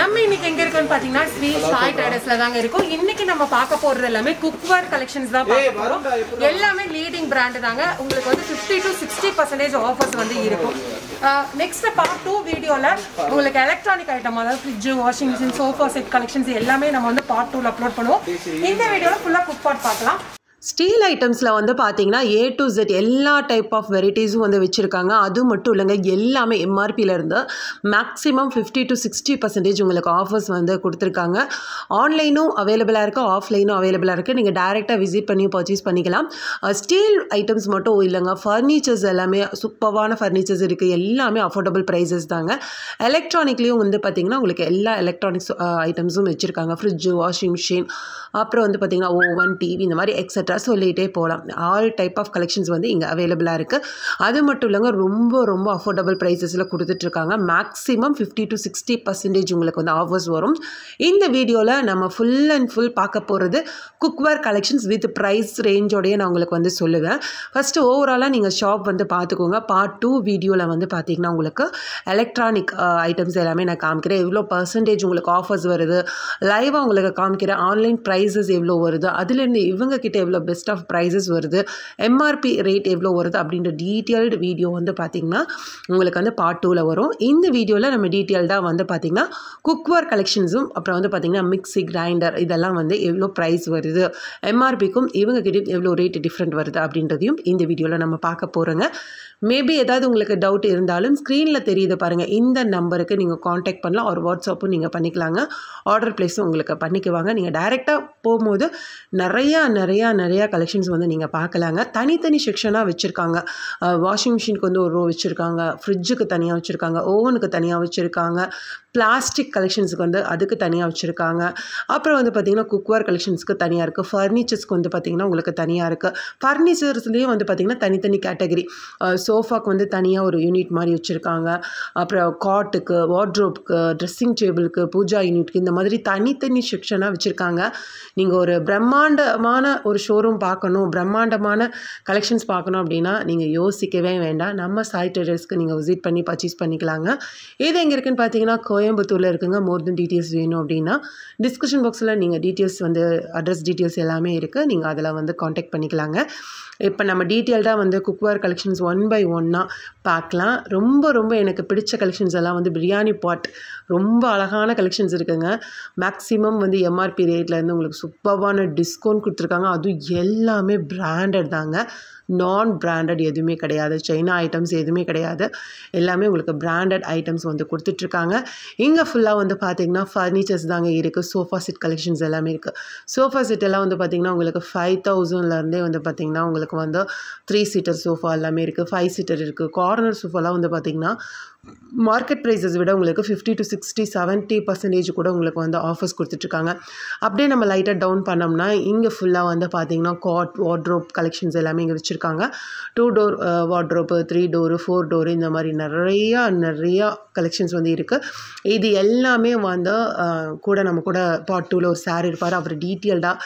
நம்ம இன்னைக்கு எங்க இருக்கோம்னு பாத்தீங்கன்னா ஸ்ரீ சாய் ட்ரேடர்ஸ்ல தாங்க இருக்கும். இன்னைக்கு நம்ம பார்க்க போறது எல்லாமே குக்வேர் கலெக்ஷன்ஸ் தான் பார்க்க போறோம். எல்லாமே லீடிங் பிராண்ட் தாங்க. உங்களுக்கு வந்து 50 டு சிக்ஸ்டி பர்சன்டேஜ் ஆஃபர்ஸ் வந்து இருக்கும். நெக்ஸ்ட் பார்ட் டூ வீடியோல உங்களுக்கு எலக்ட்ரானிக் ஐட்டம் அதாவது fridge washing machine sofa set collections எல்லாமே நம்ம வந்து பார்ட் டூல அப்லோட் பண்ணுவோம். இந்த வீடியோல ஃபுல்லா குக் பாட் பார்க்கலாம். ஸ்டீல் ஐட்டம்ஸில் வந்து பார்த்தீங்கன்னா ஏ டு ஜெட் எல்லா டைப் ஆஃப் வெரைட்டிஸும் வந்து வச்சுருக்காங்க. அது மட்டும் இல்லைங்க எல்லாமே எம்ஆர்பியிலேருந்து maximum fifty to sixty percentage உங்களுக்கு ஆஃபர்ஸ் வந்து கொடுத்துருக்காங்க. ஆன்லைனும் அவைலபிளாக இருக்குது ஆஃப்லைனும் அவைலபிளாக இருக்குது நீங்கள் டேரெக்டாக விசிட் பண்ணி பர்ச்சேஸ் பண்ணிக்கலாம். ஸ்டீல் ஐட்டம்ஸ் மட்டும் இல்லைங்க ஃபர்னிச்சர்ஸ் எல்லாமே சூப்பரான ஃபர்னிச்சர்ஸ் இருக்குது எல்லாமே அஃபோர்டபுள் ப்ரைஸஸ் தாங்க. எலக்ட்ரானிக்லேயும் வந்து பார்த்திங்கன்னா உங்களுக்கு எல்லா எலக்ட்ரானிக்ஸ் ஐட்டம்ஸும் வச்சுருக்காங்க. ஃப்ரிட்ஜு வாஷிங் மிஷின் அப்புறம் வந்து பார்த்திங்கன்னா ஓவன் டிவி இந்த மாதிரி எக்ஸட்ரா சொல்லிகிட்டே போகலாம் ஆல் டைப் ஆஃப் கலெக்ஷன்ஸ் வந்து இங்கே அவைலபிளாக இருக்குது அது மட்டும் இல்லைங்க ரொம்ப ரொம்ப அஃபோர்டபுள் ப்ரைஸஸில் கொடுத்துட்ருக்காங்க. Maximum fifty to sixty percentage உங்களுக்கு வந்து ஆஃபர்ஸ் வரும். இந்த வீடியோவில் நம்ம ஃபுல் அண்ட் ஃபுல் பார்க்க போகிறது குக்வேர் கலெக்ஷன்ஸ் வித் ப்ரைஸ் ரேஞ்சோடையே நான் உங்களுக்கு வந்து சொல்லுவேன். ஃபஸ்ட்டு ஓவராலாக நீங்கள் ஷாப் வந்து பார்த்துக்கோங்க. பார்ட் டூ வீடியோவில் வந்து பார்த்தீங்கன்னா உங்களுக்கு எலக்ட்ரானிக் ஐட்டம்ஸ் எல்லாமே நான் காமிக்கிறேன். எவ்வளோ பர்சன்டேஜ் உங்களுக்கு ஆஃபர்ஸ் வருது? லைவாக உங்களுக்கு காமிக்கிறேன். ஆன்லைன் ப்ரைஸ் ப்ரைஸஸ் எவ்வளோ வருது? அதுலேருந்து இவங்க கிட்ட எவ்வளோ பெஸ்ட் ஆஃப் ப்ரைஸஸ் வருது? எம்ஆர்பி ரேட் எவ்வளோ வருது? அப்படின்ற டீட்டெயில்டு வீடியோ வந்து பார்த்திங்கன்னா உங்களுக்கு வந்து பார்ட் டூவில் வரும். இந்த வீடியோவில் நம்ம டீட்டெயில்டாக வந்து பார்த்திங்கன்னா குக்வேர் கலெக்ஷன்ஸும் அப்புறம் வந்து பார்த்திங்கன்னா மிக்ஸி கிரைண்டர் இதெல்லாம் வந்து எவ்வளோ ப்ரைஸ் வருது? எம்ஆர்பிக்கும் இவங்க எவ்வளோ ரேட் டிஃப்ரெண்ட் வருது? அப்படின்றதையும் இந்த வீடியோவில் நம்ம பார்க்க போகிறோங்க மேபி ஏதாவது உங்களுக்கு டவுட் இருந்தாலும் ஸ்க்ரீனில் தெரியுது பாருங்கள் இந்த நம்பருக்கு நீங்கள் காண்டாக்ட் பண்ணலாம். ஒரு வாட்ஸ்அப்பும் நீங்கள் பண்ணிக்கலாங்க. ஆர்டர் ப்ளேஸும் உங்களுக்கு பண்ணிக்குவாங்க. நீங்கள் டைரெக்டாக போகும்போது நிறையா நிறையா நிறையா கலெக்ஷன்ஸ் வந்து நீங்கள் பார்க்கலாங்க. தனித்தனி செக்ஷனாக வச்சுருக்காங்க. வாஷிங் மிஷினுக்கு வந்து ஒரு ரோ வச்சுருக்காங்க. ஃப்ரிட்ஜுக்கு தனியாக வச்சுருக்காங்க. ஓவனுக்கு தனியாக வச்சுருக்காங்க. பிளாஸ்டிக் கலெக்ஷன்ஸுக்கு வந்து அதுக்கு தனியாக வச்சுருக்காங்க. அப்புறம் வந்து பார்த்திங்கன்னா குக்வேர் கலெக்ஷன்ஸ்க்கு தனியாக இருக்குது ஃபர்னிச்சர்ஸ்க்கு வந்து பார்த்திங்கன்னா உங்களுக்கு தனியாக இருக்குது ஃபர்னிச்சர்ஸ்லேயும் வந்து பார்த்திங்கன்னா தனித்தனி கேட்டகரி சோஃபாக்கு வந்து தனியாக ஒரு யூனிட் மாதிரி வச்சுருக்காங்க. அப்புறம் காட்டுக்கு வார்ட்ரோப்க்கு ட்ரெஸ்ஸிங் டேபிளுக்கு பூஜா யூனிட்க்கு இந்த மாதிரி தனித்தனி செக்ஷனாக வச்சுருக்காங்க. நீங்கள் ஒரு பிரம்மாண்டமான ஒரு ஷோரூம் பார்க்கணும் பிரம்மாண்டமான கலெக்ஷன்ஸ் பார்க்கணும் அப்படின்னா நீங்கள் யோசிக்கவே வேண்டாம். நம்ம சாய் ட்ரேடர்ஸ்க்கு நீங்கள் விசிட் பண்ணி பர்ச்சேஸ் பண்ணிக்கலாங்க. இது எங்கே இருக்குன்னு பார்த்தீங்கன்னா கோயம்புத்தூரில் இருக்குங்க. மோர் தென் டீட்டெயில்ஸ் வேணும் அப்படின்னா டிஸ்கஷன் பாக்ஸில் நீங்கள் டீட்டெயில்ஸ் வந்து அட்ரஸ் டீட்டெயில்ஸ் எல்லாமே இருக்குது நீங்கள் அதில் வந்து காண்டாக்ட் பண்ணிக்கலாங்க. இப்போ நம்ம டீட்டெயில்டாக வந்து குக்வேர் கலெக்ஷன்ஸ் ஒன் பை ஒன்னாக பார்க்கலாம். ரொம்ப ரொம்ப எனக்கு பிடிச்ச கலெக்ஷன்ஸ் எல்லாம் வந்து பிரியாணி பாட் ரொம்ப அழகான கலெக்ஷன்ஸ் இருக்குங்க. மேக்ஸிமம் வந்து எம்ஆர்பி ரேட்லேருந்து உங்களுக்கு சூப்பர்வான டிஸ்கவுண்ட் கொடுத்துருக்காங்க. அதுவும் எல்லாமே பிராண்டட் தாங்க. நான் பிராண்டட் எதுவுமே கிடையாது. சைனா ஐட்டம்ஸ் எதுவுமே கிடையாது. எல்லாமே உங்களுக்கு பிராண்டட் ஐட்டம்ஸ் வந்து கொடுத்துட்ருக்காங்க. இங்கே ஃபுல்லாக வந்து பார்த்திங்கன்னா ஃபர்னிச்சர்ஸ் தாங்க இருக்குது சோஃபா செட் கலெக்ஷன்ஸ் எல்லாமே இருக்குது சோஃபா செட் எல்லாம் வந்து பார்த்திங்கன்னா உங்களுக்கு ஃபைவ் தௌசண்ட்லேருந்தே வந்து பார்த்திங்கன்னா உங்களுக்கு வந்து த்ரீ சீட்டர் சோஃபா எல்லாமே இருக்குது ஃபைவ் சீட்டர் இருக்குது கார்னர் சோஃபாலாம் வந்து பார்த்திங்கன்னா மார்க்கெட் ப்ரைஸஸ் விட உங்களுக்கு fifty to sixty seventy percentage கூட உங்களுக்கு வந்து ஆஃபர்ஸ் கொடுத்துட்ருக்காங்க. அப்படியே நம்ம லைட்டாக டவுன் பண்ணோம்னா இங்கே ஃபுல்லாக வந்து பார்த்திங்கன்னா காட் வார்ட்ரோப் கலெக்ஷன்ஸ் எல்லாமே இங்கே வச்சுருக்காங்க. Two door wardrobe three door four door இந்த மாதிரி நிறையா நிறையா கலெக்ஷன்ஸ் வந்து இருக்குது இது எல்லாமே வந்து கூட நம்ம கூட பார்ட் டூவில் ஒரு சார் இருப்பார். அவர் டீட்டெயில்டாக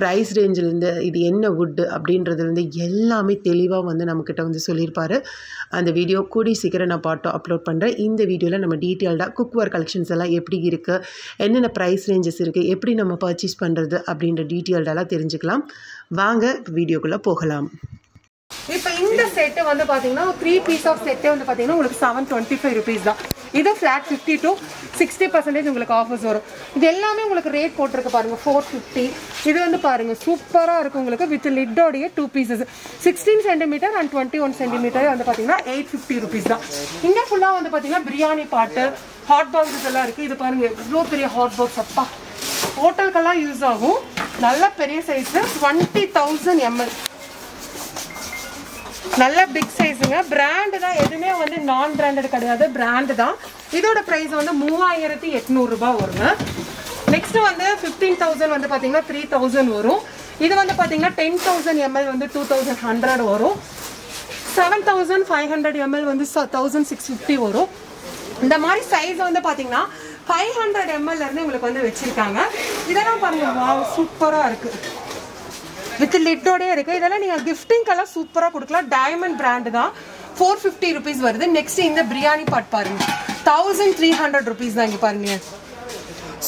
ப்ரைஸ் ரேஞ்சிலேருந்து இது என்ன வுட்டு அப்படின்றதுலேருந்து எல்லாமே தெளிவாக வந்து நம்மக்கிட்ட வந்து சொல்லியிருப்பார். அந்த வீடியோ கூடி சீக்கிரம் நான் பாட்டோ அப்லோட் பண்ணுறேன் இந்த வீடியோவில் நம்ம டீட்டெயில்டாக குக்வேர் கலெக்ஷன்ஸ் எல்லாம் எப்படி இருக்குது என்னென்ன ப்ரைஸ் ரேஞ்சஸ் இருக்குது எப்படி நம்ம பர்ச்சேஸ் பண்ணுறது அப்படின்ற டீட்டெயில்டெல்லாம் தெரிஞ்சுக்கலாம். வாங்க வீடியோக்குள்ளே போகலாம். இப்போ இந்த செட்டு வந்து பார்த்தீங்கன்னா த்ரீ பீஸ் ஆஃப் செட்டே வந்து பார்த்தீங்கன்னா உங்களுக்கு செவன் டுவெண்ட்டி ஃபைவ் ருபீஸ் தான். இது flat fifty to sixty percentage உங்களுக்கு ஆஃபர்ஸ் வரும். இது எல்லாமே உங்களுக்கு ரேட் போட்டிருக்கு பாருங்கள் ஃபோர் ஃபிஃப்டி இது வந்து பாருங்கள் சூப்பராக இருக்கும் உங்களுக்கு with லிட்டோடைய two pieces sixteen centimetre and twenty one centimetre வந்து பார்த்தீங்கன்னா எயிட் ஃபிஃப்டி ருபீஸ் தான். இங்கே ஃபுல்லாக வந்து பார்த்தீங்கன்னா பிரியாணி பாட்டு ஹாட் பாக்ஸ் இதெல்லாம் இருக்குது இது பாருங்கள் இவ்வளோ பெரிய ஹாட் பாக்ஸ் அப்பா. ஹோட்டலுக்கெல்லாம் யூஸ் ஆகும். நல்ல பெரிய சைஸு டுவெண்ட்டி தௌசண்ட் எம்எல் நல்ல பிக் சைஸுங்க பிராண்டு தான் எதுவுமே வந்து நான் பிராண்டட் கிடையாது. பிராண்டு தான். இதோட ப்ரைஸ் வந்து மூவாயிரத்தி எட்நூறுபா வருங்க. நெக்ஸ்ட் வந்து ஃபிஃப்டீன் தௌசண்ட் வந்து பார்த்தீங்கன்னா த்ரீ தௌசண்ட் வரும். இது வந்து பார்த்தீங்கன்னா டென் தௌசண்ட் எம்எல் வந்து டூ தௌசண்ட் ஹண்ட்ரட் வரும். Seven thousand five hundred ML வந்து தௌசண்ட் சிக்ஸ் ஃபிஃப்டி வரும். இந்த மாதிரி சைஸ் வந்து பார்த்தீங்கன்னா ஃபைவ் ஹண்ட்ரட் எம்எல்லேருந்து உங்களுக்கு வந்து வச்சுருக்காங்க. இதெல்லாம் பாருங்கள் சூப்பராக இருக்குது வித் லிட்டோடே இருக்கு. இதெல்லாம் நீங்க கிஃப்டிங்கெல்லாம் சூப்பரா கொடுக்கலாம். டைமண்ட் பிராண்ட் தான். ஃபோர் ஃபிஃப்டி ருபீஸ் வருது. நெக்ஸ்ட் இந்த பிரியாணி பாட் பாருங்க. தௌசண்ட் த்ரீ ஹண்ட்ரட் ருபீஸ் தான் இங்க பாருங்க.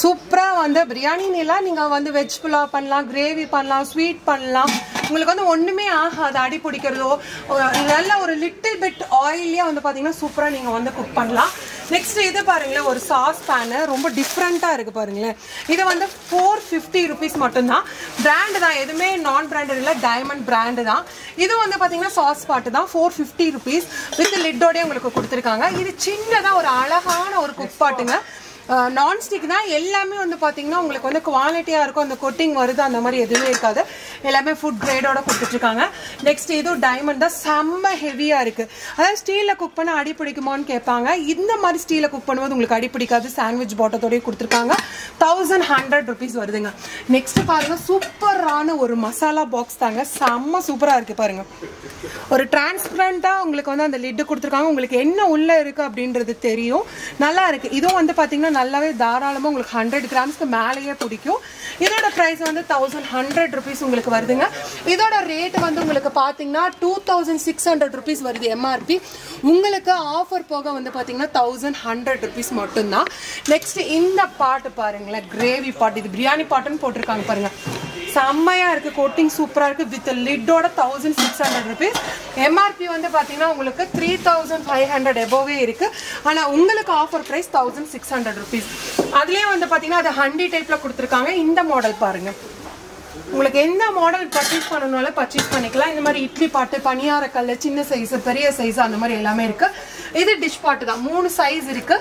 சூப்பராக வந்து பிரியாணிலாம் நீங்கள் வந்து வெஜ் புலாவ் பண்ணலாம் கிரேவி பண்ணலாம் ஸ்வீட் பண்ணலாம். உங்களுக்கு வந்து ஒன்றுமே ஆகாது. அடி பிடிக்கிறதோ ஒரு- நல்ல ஒரு லிட்டில் பிட் ஆயிலியாக வந்து பார்த்தீங்கன்னா சூப்பராக நீங்கள் வந்து குக் பண்ணலாம். நெக்ஸ்ட் இது பாருங்களேன் ஒரு சாஸ் பேனு ரொம்ப டிஃப்ரெண்ட்டாக இருக்குது பாருங்களேன். இது வந்து ஃபோர் ஃபிஃப்டி ருபீஸ் மட்டும்தான். பிராண்டு தான் எதுவுமே நான் பிராண்டட் இல்லை டைமண்ட் பிராண்டு தான். இது வந்து பார்த்தீங்கன்னா சாஸ் பாட்டு தான் ஃபோர் ஃபிஃப்டி ருபீஸ் வித் லிட்டோடே உங்களுக்கு கொடுத்துருக்காங்க. இது சின்னதாக ஒரு அழகான ஒரு குக் பாட்டுங்க நான்ஸ்டிக் தான் எல்லாமே வந்து பார்த்தீங்கன்னா உங்களுக்கு வந்து குவாலிட்டியாக இருக்கும். அந்த கொட்டிங் வருது அந்த மாதிரி எதுவுமே இருக்காது. எல்லாமே ஃபுட் கிரேடோட கொடுத்துட்ருக்காங்க. நெக்ஸ்ட் இது டைமண்ட் தான். செம்ம ஹெவியாக இருக்குது அதாவது ஸ்டீலில் குக் பண்ண அடி பிடிக்குமான்னு கேட்பாங்க. இந்த மாதிரி ஸ்டீலில் குக் பண்ணும்போது உங்களுக்கு அடி பிடிக்காது. சாண்ட்விச் பாட்டத்தோடய கொடுத்துருக்காங்க. தௌசண்ட் ஹண்ட்ரட் ருபீஸ் வருதுங்க. நெக்ஸ்ட் பாருங்க சூப்பரான ஒரு மசாலா பாக்ஸ் தாங்க. செம்ம சூப்பராக இருக்குது பாருங்க. ஒரு டிரான்ஸ்பரண்ட்டாக உங்களுக்கு வந்து அந்த லிட்டு கொடுத்துருக்காங்க. உங்களுக்கு என்ன உள்ளே இருக்குது அப்படின்றது தெரியும். நல்லா இருக்குது இதுவும் வந்து பார்த்தீங்கன்னா நல்லாவே தாராளமாக உங்களுக்கு ஹண்ட்ரட் கிராம்ஸ்க்கு மேலேயே பிடிக்கும். இதோட ப்ரைஸ் வந்து தௌசண்ட் ஹண்ட்ரட் ருபீஸ் உங்களுக்கு வருதுங்க. இதோட ரேட் வந்து உங்களுக்கு பார்த்தீங்கன்னா two thousand six hundred rupees வருது எம்ஆர்பி உங்களுக்கு ஆஃபர் போக வந்து பார்த்தீங்கன்னா தௌசண்ட் ஹண்ட்ரட் ருபீஸ் மட்டும்தான். நெக்ஸ்ட் இந்த பாட்டு பாருங்களேன். கிரேவி பாட்டு இது பிரியாணி பாட்டுன்னு போட்டிருக்காங்க பாருங்க. செம்மையா இருக்குது கோட்டிங் சூப்பராக இருக்கு. With லிட்டோட thousand six hundred rupees MRP வந்து பார்த்தீங்கன்னா உங்களுக்கு த்ரீ தௌசண்ட் ஃபைவ் ஹண்ட்ரட் எபோவே இருக்குது ஆனால் உங்களுக்கு offer price thousand six hundred rupees அதுலேயே வந்து பார்த்தீங்கன்னா அது ஹண்டி டைப்பில் கொடுத்துருக்காங்க. இந்த மாடல் பாருங்க. உங்களுக்கு எந்த மாடல் பர்ச்சேஸ் பண்ணணும்னாலும் பர்ச்சேஸ் பண்ணிக்கலாம். இந்த மாதிரி இட்லி பாட்டு பனியார சின்ன சைஸ் பெரிய சைஸ் அந்த மாதிரி எல்லாமே இருக்கு. இது டிஷ் பாட்டு தான். மூணு சைஸ் இருக்கு.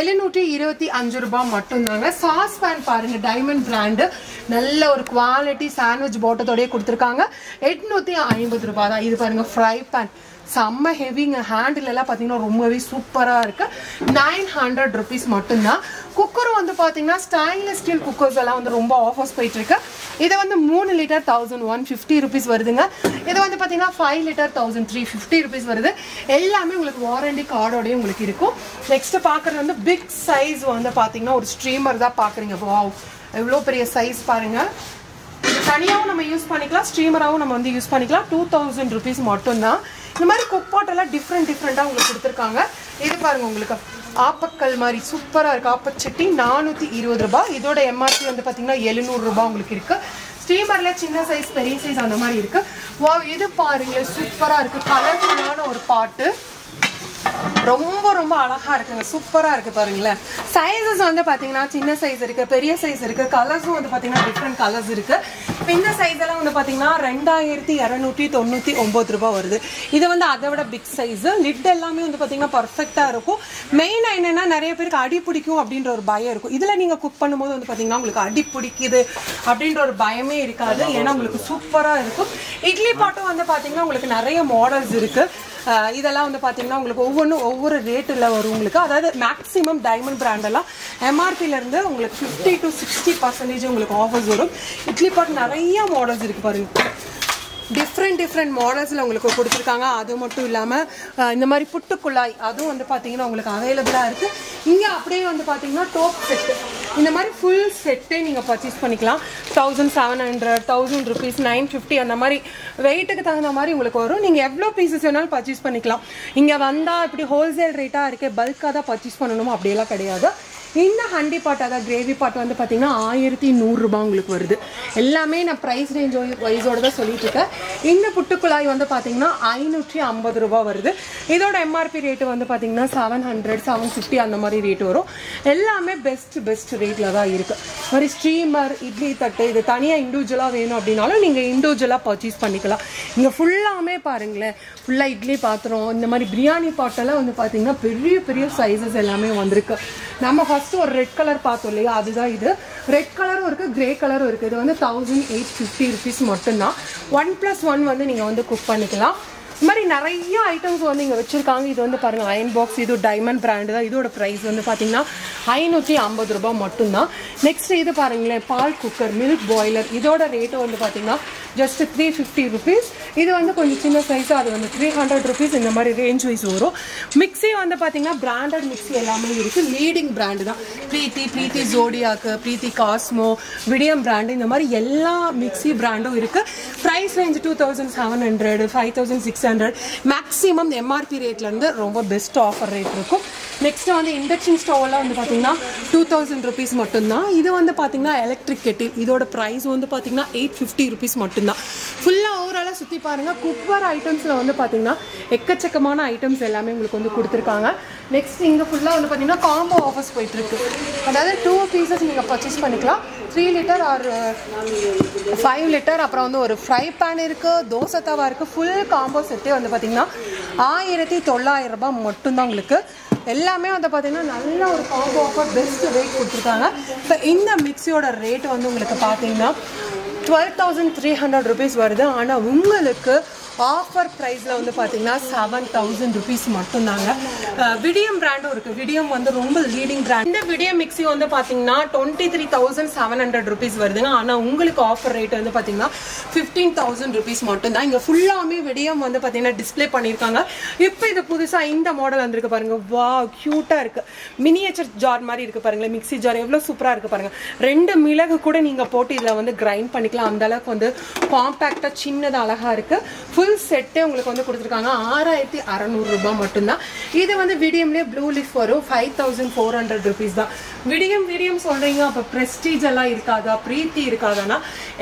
எழுநூற்றி இருபத்தி அஞ்சு ரூபாய் மட்டும்தாங்க. சாஸ் பேன் பாருங்க டைமண்ட் பிராண்டு நல்ல ஒரு குவாலிட்டி சாண்ட்விச் போட்டத்தோடய கொடுத்துருக்காங்க. எட்நூத்தி ஐம்பது ரூபாய் தான். இது பாருங்க ஃப்ரை பேன் செம்ம ஹெவிங்க ஹேண்டில் எல்லாம் பார்த்தீங்கன்னா ரொம்பவே சூப்பராக இருக்குது நைன் ஹண்ட்ரட் ருபீஸ் மட்டும்தான். குக்கரும் வந்து பார்த்தீங்கன்னா ஸ்டெயின்லெஸ் ஸ்டீல் குக்கர்ஸ் எல்லாம் வந்து ரொம்ப ஆஃபர்ஸ் போயிட்டுருக்கு இது வந்து மூணு litre thousand one fifty rupees வருதுங்க. இது வந்து பார்த்தீங்கன்னா five litre thousand three fifty rupees வருது. எல்லாமே உங்களுக்கு வாரண்டி கார்டோடய உங்களுக்கு இருக்கும். நெக்ஸ்ட் பார்க்குறது வந்து பிக் சைஸ் வந்து பார்த்தீங்கன்னா ஒரு ஸ்ட்ரீமர் தான் பார்க்குறீங்க வாவ் எவ்வளோ பெரிய சைஸ் பாருங்கள் இது தனியாகவும் நம்ம யூஸ் பண்ணிக்கலாம் ஸ்ட்ரீமராகவும் நம்ம வந்து யூஸ் பண்ணிக்கலாம். டூ தௌசண்ட் ருபீஸ் மட்டும்தான். இந்த மாதிரி குக் டிஃப்ரெண்ட் டிஃப்ரெண்ட்டாக உங்களுக்கு கொடுத்துருக்காங்க. இது பாருங்கள் உங்களுக்கு ஆப்பக்கல் மாதிரி சூப்பராக இருக்குது ஆப்பச்சட்டி நானூற்றி இருபது ரூபாய். இதோட எம்ஆர்பி வந்து பார்த்தீங்கன்னா எழுநூறுரூபா உங்களுக்கு இருக்குது ஸ்டீமரில் சின்ன சைஸ் பெரிய சைஸ் அந்த மாதிரி இருக்குது வா இது பாருங்களேன் சூப்பராக இருக்குது கலர்ஃபுல்லான ஒரு பாட்டு. ரொம்ப ரொம்ப அழகா இருக்குங்க சூப்பரா இருக்கு பாருங்களேன். சைஸஸ் வந்து பாத்தீங்கன்னா சின்ன சைஸ் இருக்கு பெரிய சைஸ் இருக்கு. கலர்ஸும் வந்து பாத்தீங்கன்னா டிஃப்ரெண்ட் கலர்ஸ் இருக்கு. இப்ப இந்த சைஸ் எல்லாம் வந்து பாத்தீங்கன்னா ரெண்டாயிரத்தி இரநூத்தி தொண்ணூத்தி ஒன்பது ரூபாய் வருது. இது வந்து அதை விட பிக் சைஸ் லிட் எல்லாமே வந்து பாத்தீங்கன்னா பர்ஃபெக்டா இருக்கும். மெயினாக என்னன்னா நிறைய பேருக்கு அடி பிடிக்கும் அப்படின்ற ஒரு பயம் இருக்கும். இதுல நீங்க குக் பண்ணும்போது வந்து பாத்தீங்கன்னா உங்களுக்கு அடி பிடிக்குது அப்படின்ற ஒரு பயமே இருக்காது. ஏன்னா உங்களுக்கு சூப்பரா இருக்கும். இட்லி பாட்டும் வந்து பாத்தீங்கன்னா உங்களுக்கு நிறைய மாடல்ஸ் இருக்கு. இதெல்லாம் வந்து பார்த்தீங்கன்னா உங்களுக்கு ஒவ்வொன்றும் ஒவ்வொரு ரேட்டில் வரும் உங்களுக்கு. அதாவது மேக்ஸிமம் டைமண்ட் பிராண்டெல்லாம் எம்ஆர்பிலேருந்து உங்களுக்கு ஃபிஃப்டி டு சிக்ஸ்டி பர்சன்டேஜ் உங்களுக்கு ஆஃபர்ஸ் வரும். இட்லி பாட் நிறைய மாடல்ஸ் இருக்குது பாருங்கள் டிஃப்ரெண்ட் டிஃப்ரெண்ட் மாடல்ஸில் உங்களுக்கு கொடுத்துருக்காங்க. அது மட்டும் இல்லாமல் இந்த மாதிரி புட்டுக்குழாய் அதுவும் வந்து பார்த்தீங்கன்னா உங்களுக்கு அவைலபிளாக இருக்குது இங்கே அப்படியே வந்து பார்த்தீங்கன்னா டோப் செட்டு இந்த மாதிரி ஃபுல் செட்டே நீங்கள் பர்ச்சேஸ் பண்ணிக்கலாம். Thousand seven hundred thousand rupees nine fifty அந்த மாதிரி வெயிட்டுக்கு தகுந்த மாதிரி உங்களுக்கு வரும். நீங்கள் எவ்வளோ பீசஸ் வேணாலும் பர்ச்சேஸ் பண்ணிக்கலாம். இங்கே வந்தால் இப்படி ஹோல்சேல் ரேட்டாக இருக்கே பல்காக தான் பர்ச்சேஸ் பண்ணணுமோ? அப்படியெல்லாம் கிடையாது. இந்த ஹண்டி பாட் அதாவது கிரேவி பாட் வந்து பார்த்தீங்கன்னா ஆயிரத்தி நூறுரூபா உங்களுக்கு வருது. எல்லாமே நான் ப்ரைஸ் ரேஞ்ச் வைஸோடு தான் சொல்லிட்டு இருக்கேன். இந்த புட்டுக்குழாய் வந்து பார்த்தீங்கன்னா ஐநூற்றி ஐம்பது ரூபா வருது. இதோட எம்ஆர்பி ரேட்டு வந்து பார்த்தீங்கன்னா செவன் ஹண்ட்ரட் செவன் ஃபிஃப்டி அந்த மாதிரி ரேட்டு வரும். எல்லாமே பெஸ்ட் பெஸ்ட் ரேட்டில் தான் இருக்குது மாதிரி ஸ்ட்ரீமர் இட்லி தட்டு இது தனியாக இண்டிவிஜுவலாக வேணும் அப்படின்னாலும் நீங்கள் இண்டிவிஜுவலாக பர்ச்சேஸ் பண்ணிக்கலாம். இங்கே ஃபுல்லாமே பாருங்களேன். ஃபுல்லாக இட்லி பாத்திரம் இந்த மாதிரி பிரியாணி பாட்டெல்லாம் வந்து பார்த்தீங்கன்னா பெரிய பெரிய சைஸஸ் எல்லாமே வந்திருக்கு. நம்ம ஃபஸ்ட்டு ஒரு ரெட் கலர் பார்த்தோம் இல்லையா? அதுதான் இது. ரெட் கலரும் இருக்கு கிரே கலரும் இருக்குது இது வந்து தௌசண்ட் எயிட் ஃபிஃப்டி ருபீஸ் மட்டும்தான். ஒன் ப்ளஸ் ஒன் வந்து நீங்கள் வந்து குக் பண்ணிக்கலாம். இது மாதிரி நிறைய ஐட்டம்ஸ் வந்து இங்கே வச்சுருக்காங்க. இது வந்து பாருங்கள் அயன் பாக்ஸ் இது டைமண்ட் பிராண்டு தான். இதோட ப்ரைஸ் வந்து பார்த்தீங்கன்னா ஐநூற்றி ஐம்பது ரூபாய் மட்டும்தான். நெக்ஸ்ட் இது பாருங்களேன் பால் குக்கர் மில்க் பாய்லர் இதோட ரேட்டு வந்து பார்த்தீங்கன்னா ஜஸ்ட் த்ரீ ஃபிஃப்டி ருபீஸ் இது வந்து கொஞ்சம் சின்ன சைஸாக அது வந்து த்ரீ ஹண்ட்ரட் ருபீஸ் இந்த மாதிரி ரேஞ்ச் வைஸ் வரும். மிக்ஸி வந்து பார்த்தீங்கன்னா பிராண்டட் மிக்ஸி எல்லாமே இருக்குது லீடிங் பிராண்டு தான். ப்ரீத்தி ப்ரீத்தி ஜோடியாக்கு ப்ரீத்தி காஸ்மோ விடியம் பிராண்டு இந்த மாதிரி எல்லா மிக்ஸி பிராண்டும் இருக்குது price range two thousand seven hundred five thousand six hundred maximum MRP ரேட்லேருந்து ரொம்ப பெஸ்ட் ஆஃபர் ரேட் இருக்கும். நெக்ஸ்ட்டு வந்து இண்டக்ஷன் ஸ்டவ்லாம் வந்து பார்த்தீங்கன்னா டூ தௌசண்ட் ருபீஸ் மட்டும்தான். இது வந்து பார்த்தீங்கன்னா எலக்ட்ரிக் கெட்டில் இதோட ப்ரைஸ் வந்து பார்த்தீங்கன்னா எயிட் ஃபிஃப்டி ருபீஸ் மட்டும்தான். ஃபுல்லாக ஓவராலாக சுற்றி பாருங்கள் குக்வேர் ஐட்டம்ஸில் வந்து பார்த்தீங்கன்னா எக்கச்சக்கமான ஐட்டம்ஸ் எல்லாமே உங்களுக்கு வந்து கொடுத்துருக்காங்க. நெக்ஸ்ட் இங்கே ஃபுல்லாக வந்து பார்த்தீங்கன்னா காம்போ ஆஃபர்ஸ் போயிட்டுருக்கு. அதாவது டூ பீசஸ் நீங்கள் பர்ச்சேஸ் பண்ணிக்கலாம். Three litre or five litre அப்புறம் வந்து ஒரு ஃப்ரை பேன் இருக்குது தோசை தவா இருக்குது ஃபுல் காம்போ செட்டே வந்து பார்த்திங்கன்னா ஆயிரத்தி தொள்ளாயிரம் ரூபாய் மட்டும்தான் உங்களுக்கு. எல்லாமே வந்து பார்த்தீங்கன்னா நல்ல ஒரு காம்போ ஆஃபர் பெஸ்ட் ரேட் கொடுத்துருக்காங்க. இப்போ இந்த மிக்சியோட ரேட் வந்து உங்களுக்கு பார்த்தீங்கன்னா twelve thousand three hundred rupees வருது. ஆனால் உங்களுக்கு ஆஃபர் ப்ரைஸில் வந்து பார்த்தீங்கன்னா செவன் தௌசண்ட் ருபீஸ் மட்டும்தாங்க. விடியம் பிராண்டும் இருக்குது விடியம் வந்து ரொம்ப லீடிங் பிராண்ட் இந்த விடியம் மிக்ஸி வந்து பார்த்தீங்கன்னா twenty three thousand seven hundred rupees வருதுங்க. ஆனால் உங்களுக்கு ஆஃபர் ரேட் வந்து பார்த்தீங்கன்னா ஃபிஃப்டீன் தௌசண்ட் ருபீஸ் மட்டும்தான். இங்கே ஃபுல்லாமே விடியம் வந்து பார்த்தீங்கன்னா டிஸ்ப்ளே பண்ணியிருக்காங்க இப்போ இது புதுசாக இந்த மாடல் வந்திருக்கு பாருங்கள் வா க்யூட்டாக இருக்குது மினியேச்சர் ஜார் மாதிரி இருக்குது பாருங்களேன். மிக்ஸி ஜார் எவ்வளோ சூப்பராக இருக்குது பாருங்கள் ரெண்டு மிளகு கூட நீங்கள் போட்டு இதில் வந்து கிரைண்ட் பண்ணிக்கலாம். அந்தளவுக்கு வந்து காம்பேக்டாக சின்னது அழகாக இருக்குது ஃபுல் செட்டே உங்களுக்கு வந்து கொடுத்துருக்காங்க. ஆறாயிரத்தி அறநூறு ரூபாய் மட்டும்தான். இது வந்து விடியம்லேயே ப்ளூ லீஃப் வரும். Five thousand four hundred rupees தான். விடியம் விடியம் சொல்கிறீங்க அப்போ ப்ரெஸ்டீஜ் எல்லாம் இருக்காதா? பிரீத்தி இருக்காதானா?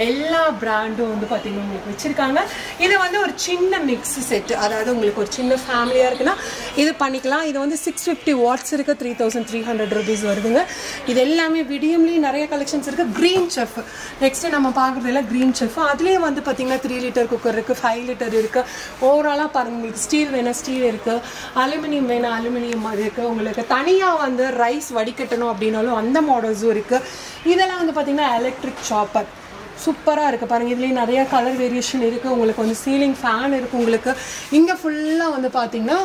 எல்லா பிராண்டும் வந்து பார்த்தீங்கன்னா உங்களுக்கு வச்சுருக்காங்க. இது வந்து ஒரு சின்ன மிக்ஸ் செட்டு அதாவது உங்களுக்கு ஒரு சின்ன ஃபேமிலியாக இருக்குன்னா இது பண்ணிக்கலாம். இது வந்து சிக்ஸ் ஃபிஃப்டி வாட்ஸ் இருக்குது three thousand three hundred rupees வருதுங்க. இது எல்லாமே விடியம்லேயும் நிறைய கலெக்ஷன்ஸ் இருக்குது க்ரீன் செஃப் நெக்ஸ்ட்டு நம்ம பார்க்குறதுல க்ரீன் செஃப் அதுலேயே வந்து பார்த்தீங்கன்னா த்ரீ லிட்டர் குக்கர் இருக்குது ஃபைவ் லிட்டர் இருக்குது ஓவராலாக பாருங்கள் உங்களுக்கு ஸ்டீல் வேணால் ஸ்டீல் இருக்குது அலுமினியம் வேணால் அலுமினியம் அது இருக்குது உங்களுக்கு தனியாக வந்து ரைஸ் வடிகட்டணும் அப்படின்னாலும் அந்த மாடல்ஸும் இருக்குது இதெல்லாம் வந்து பார்த்தீங்கன்னா எலக்ட்ரிக் சாப்பர் சூப்பராக இருக்குது பாருங்கள் இதுலேயும் நிறையா கலர் வேரியேஷன் இருக்குது உங்களுக்கு வந்து சீலிங் ஃபேன் இருக்குது உங்களுக்கு. இங்கே ஃபுல்லாக வந்து பார்த்திங்கன்னா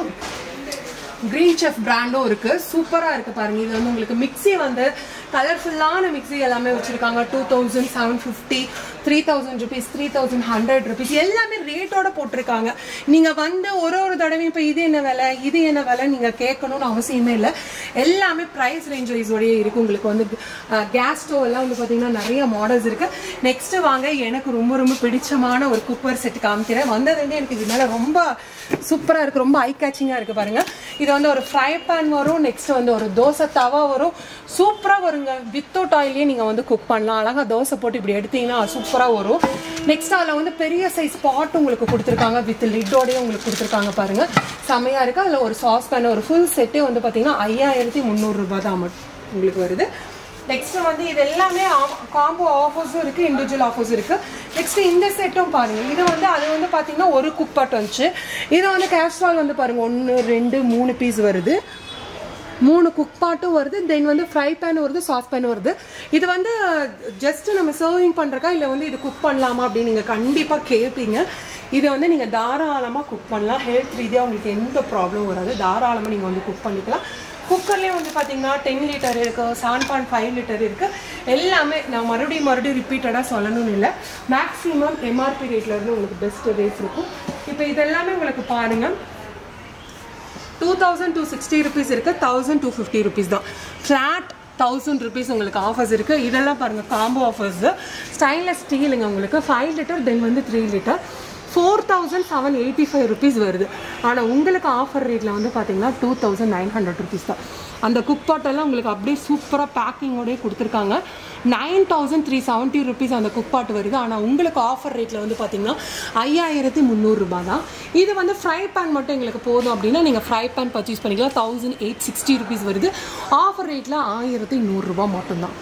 க்ரீன் செஃப் பிராண்டும் இருக்குது சூப்பராக இருக்குது பாருங்கள் இது வந்து உங்களுக்கு மிக்ஸி வந்து கலர்ஃபுல்லான மிக்ஸி எல்லாமே வச்சுருக்காங்க. Two thousand seven fifty three thousand rupees three thousand hundred rupees எல்லாமே ரேட்டோட போட்டிருக்காங்க. நீங்கள் வந்து ஒரு ஒரு தடவையும் இப்போ இது என்ன விலை இது என்ன விலை நீங்கள் கேட்கணும்னு அவசியமே இல்லை. எல்லாமே ப்ரைஸ் ரேஞ்ச் வைஸோடய இருக்கு. உங்களுக்கு வந்து கேஸ் ஸ்டவ் எல்லாம் வந்து பார்த்தீங்கன்னா நிறைய மாடல்ஸ் இருக்குது நெக்ஸ்ட்டு வாங்க எனக்கு ரொம்ப ரொம்ப பிடிச்சமான ஒரு குக்கர் செட் காமிக்கிறேன். வந்ததுலேருந்து எனக்கு இது மேலே ரொம்ப சூப்பராக இருக்குது ரொம்ப ஐ கேச்சிங்காக இருக்குது பாருங்கள் இது வந்து ஒரு ஃப்ரை பேன் வரும். நெக்ஸ்ட் வந்து ஒரு தோசை தவா வரும். சூப்பராக பாருங்க வித்தவுட் ஆயிலே நீங்கள் வந்து குக் பண்ணலாம். அழகாக தோசை போட்டு இப்படி எடுத்தீங்கன்னா சூப்பராக வரும். நெக்ஸ்ட் அதில் வந்து பெரிய சைஸ் பாட் உங்களுக்கு கொடுத்துருக்காங்க. வித் லிட்டோடய உங்களுக்கு கொடுத்துருக்காங்க பாருங்க. செமையாக இருக்கு. அதில் ஒரு சாஸ் பேன் ஒரு ஃபுல் செட்டே வந்து பார்த்தீங்கன்னா ஐயாயிரத்தி முந்நூறுரூபா தான் மட்டும் உங்களுக்கு வருது. நெக்ஸ்ட் வந்து இது எல்லாமே காம்போ ஆஃபர்ஸும் இருக்கு இண்டிவிஜுவல் ஆஃபர்ஸ் இருக்கு. நெக்ஸ்ட் இந்த செட்டும் பாருங்க. இது வந்து அது வந்து பாத்தீங்கன்னா ஒரு குக் வந்துச்சு இது வந்து கேஸ்ட்ரால் வந்து பாருங்க. ஒன்று ரெண்டு மூணு பீஸ் வருது. மூணு குக் பாட்டும் வருது தென் வந்து ஃப்ரை பேன் வருது சாஸ் பேன் வருது. இது வந்து ஜஸ்ட் நம்ம சர்விங் பண்ணுறக்கா இல்லை வந்து இது குக் பண்ணலாமா அப்படின்னு நீங்கள் கண்டிப்பாக கேட்பீங்க இதை வந்து நீங்கள் தாராளமாக குக் பண்ணலாம். ஹெல்த் ரீதியாக உங்களுக்கு எந்த ப்ராப்ளம் வராது. தாராளமாக நீங்கள் வந்து குக் பண்ணிக்கலாம். குக்கர்லேயே வந்து பார்த்தீங்கன்னா டென் லிட்டர் இருக்குது செவன் பாயிண்ட் ஃபைவ் லிட்டர் இருக்குது எல்லாமே நான் மறுபடியும் மறுபடியும் ரிப்பீட்டடாக சொல்லணும்னு இல்லை. மேக்ஸிமம் எம்ஆர்பி ரேட்லேருந்து உங்களுக்கு பெஸ்ட் ரேட்ஸ் இருக்கும். இப்போ இதெல்லாமே உங்களுக்கு பாருங்கள் two thousand two sixty rupees இருக்குது தௌசண்ட் டூ ஃபிஃப்டி ருபீஸ் தான். ஃப்ளாட் தௌசண்ட் ருபீஸ் உங்களுக்கு ஆஃபர்ஸ் இருக்குது இதெல்லாம் பாருங்கள் காம்போ ஆஃபர்ஸு ஸ்டைன்லெஸ் ஸ்டீலுங்க உங்களுக்கு ஃபைவ் லிட்டர் தென் வந்து three litre four thousand seven eighty five rupees வருது. ஆனால் உங்களுக்கு ஆஃபர் ரேட்டில் வந்து பார்த்தீங்கன்னா two thousand nine hundred rupees தான். அந்த குக் பாட்டெல்லாம் உங்களுக்கு அப்படியே சூப்பராக பேக்கிங்கோடய கொடுத்துருக்காங்க. Nine thousand three seventy rupees அந்த குக் பாட்டு வருது. ஆனால் உங்களுக்கு ஆஃபர் ரேட்டில் வந்து பார்த்தீங்கன்னா ஐயாயிரத்தி முந்நூறுரூபா தான். இது வந்து ஃப்ரை பேன் மட்டும் எங்களுக்கு போதும் அப்படின்னா நீங்கள் ஃப்ரை பேன் பர்ச்சேஸ் பண்ணிக்கலாம். தௌசண்ட் எயிட் சிக்ஸ்டி ருபீஸ் வருது. ஆஃபர் ரேட்டில் ஆயிரத்தி நூறுரூபா மட்டும்தான்.